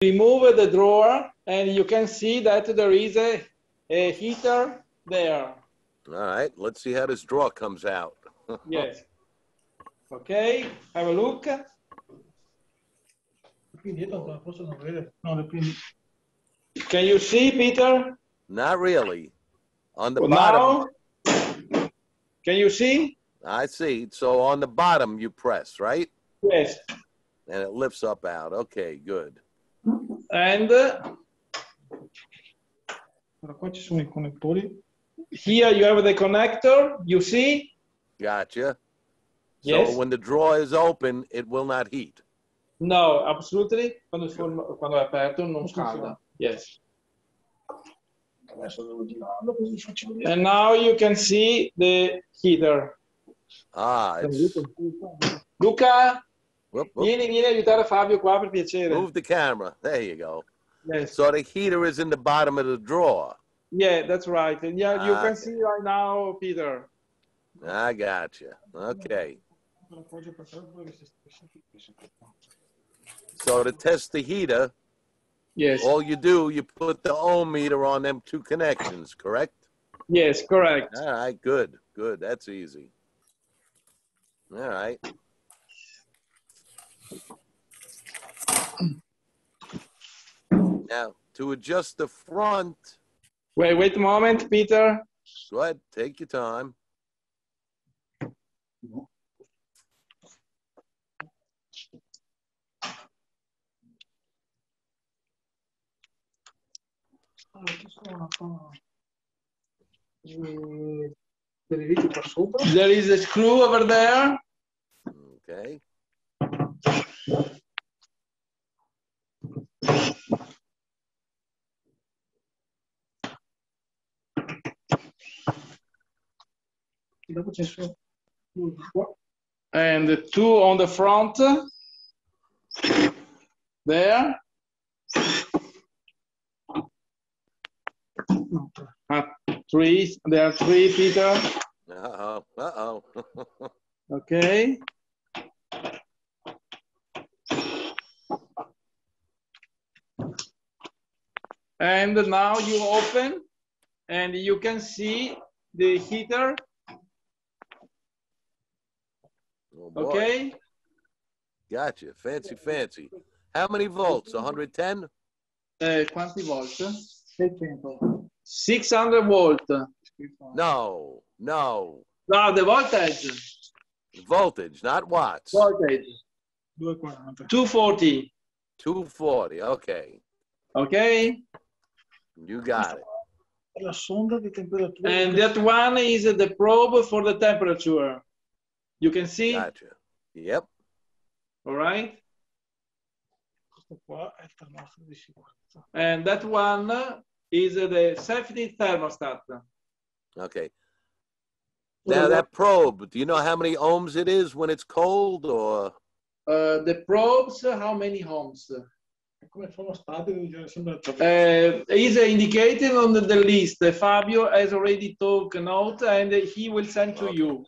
remove the drawer and you can see that there is a, a heater there. All right, let's see how this drawer comes out. Yes. Okay, have a look. Qui dietro ancora possono vedere? No, le quindi Can you see, Peter? Not really. On the bottom, Now? Can you see? I see. So on the bottom, you press, right? Yes. And it lifts up out. Okay, good. And uh, qua ci sono i connettori. here you have the connector, you see? Gotcha. Yes. So when the drawer is open, it will not heat. No, absolutely. Quando, il forno- quando è aperto non scalda. Yes. Adesso devo girarlo così vi faccio vedere. And now you can see the heater. Ah, it's, Luca, whoop, whoop. vieni, vieni a aiutare Fabio qua per piacere. move the camera. There you go. Yes. So the heater is in the bottom of the drawer. Yeah, that's right. And yeah, you Ah, can see right now, Peter. I got you. Okay. Lo appoggio per terra, poi si specifica questo qua. So to test the heater, Yes. all you do, you put the ohm meter on them two connections, correct? Yes, correct. All right, good, good. That's easy. All right. Now, to adjust the front, Wait, wait a moment, Peter. go ahead, take your time. Allora, ci sono qua delle viti qua sopra. There is a screw over there. Okay. E dopo ci sono due qua. And two on the front there. Uh, three there are three peter. Uh-oh, uh-oh. okay and now you open and you can see the heater Oh, okay Gotcha. Fancy, fancy. How many volts? 110? Eh, quanti volt 600. 600 volt No, no. no the voltage Voltage, not watts. voltage 240. 240 240. Okay. okay You got it. La sonda di temperatura. And that one is the probe for the temperature. You can see, Gotcha. Yep. all right? Questo qua è il termostato di sicurezza. And that one is the safety thermostat. Okay. Now that probe, do you know how many ohms it is when it's cold or Uh, the probes, how many ohms? È come sono stati, bisogna sempre Uh, is indicated on the, list. Fabio has already took note and he will send to you.